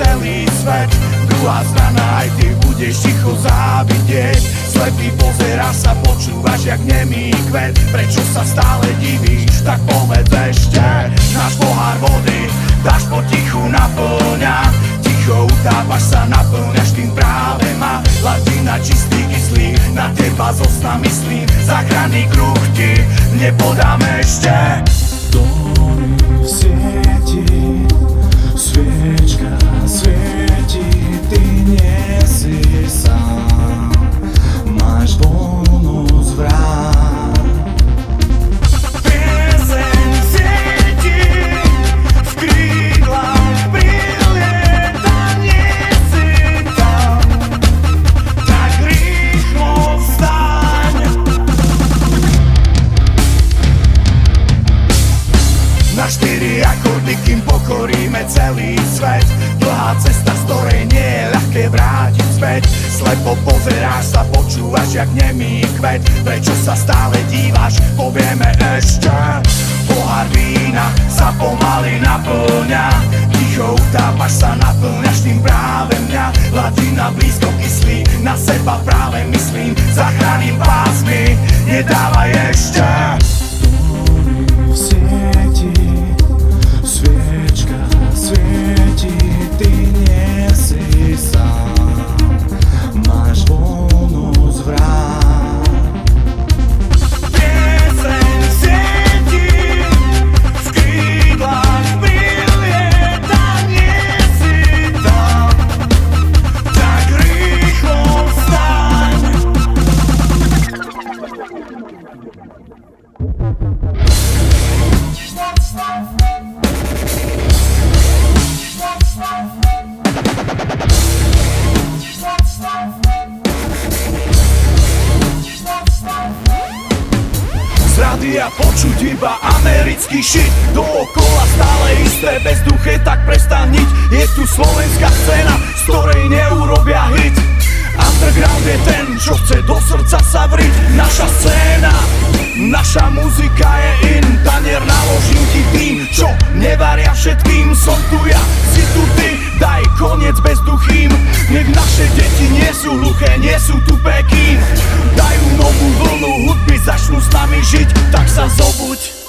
celý svet. Druhá strana aj ty budeš ticho závidieť. Slepý pozera sa, počúvaš jak nemý kvet. Prečo sa stále divíš, tak povedz ešte. Náš pohár vody, dáš potichu naplňa Ticho utápaš sa, naplňaš tým práve ma. Latina čistý kyslý, na teba zosna myslím Zachranný kruh ti nepodám ešte. Domy v sieti, kým pokoríme celý svet. Dlhá cesta, z ktorej nie je ľahké vrátiť späť. Slepo pozeráš sa, počúvaš jak nemý kvet. Prečo sa stále díváš, povieme ešte. Pohár vína sa pomaly naplňa. Ticho utápaš sa, naplňaš tým práve mňa. Latina blízko kyslí, na seba práve myslím. Zachránim pásmy, nedávaj ešte Z rádia počuť iba americký shit. Dookola stále isté bezduché, tak prestaň niť. Je tu slovenská scéna, z ktorej neurobia hit. Underground je ten, čo chce do srdca sa vriť. Naša scéna, naša muzika je in. Tanier naložím ti tým, čo nevaria všetkým. Som tu ja, si tu ty, daj koniec bezduchým. Nech naše deti nie sú hluché, nie sú tupé, kým Novú vlnu hudby začnú s nami žiť, tak sa zobuď.